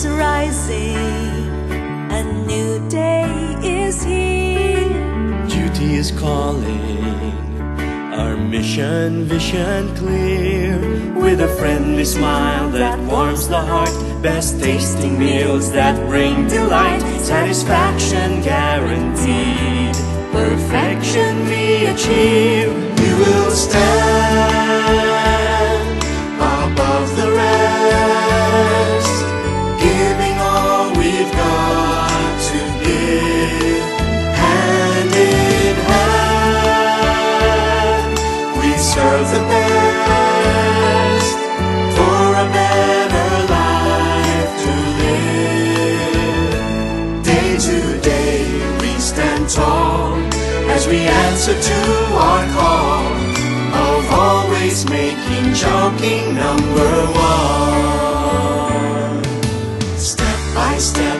is rising, a new day is here. Duty is calling, our mission, vision clear. With a friendly smile that warms the heart, best tasting meals that bring delight, satisfaction guaranteed, perfection we achieve. Tall as we answer to our call of always making Chowking number one. Step by step,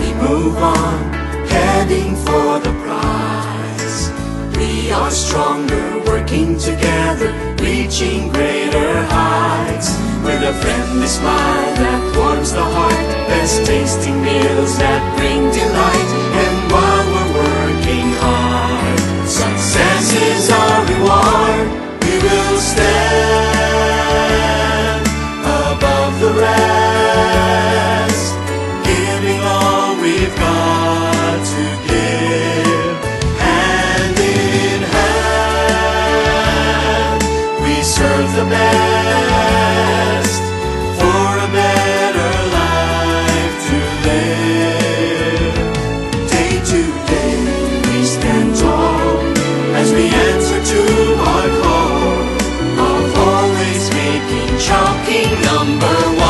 we move on, heading for the prize. We are stronger, working together, reaching greater heights. With a friendly smile that warms the heart, best tasting meals that bring delight. Chalking number one.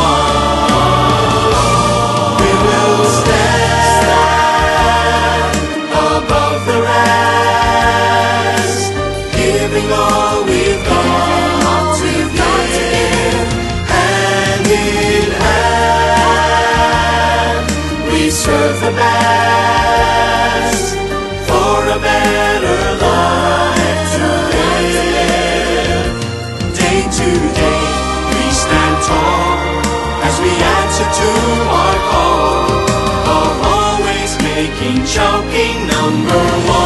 We will stand above the rest, giving all we've got to give. Hand in hand, we serve the best for a better life to live. Day to day, Chowking number one.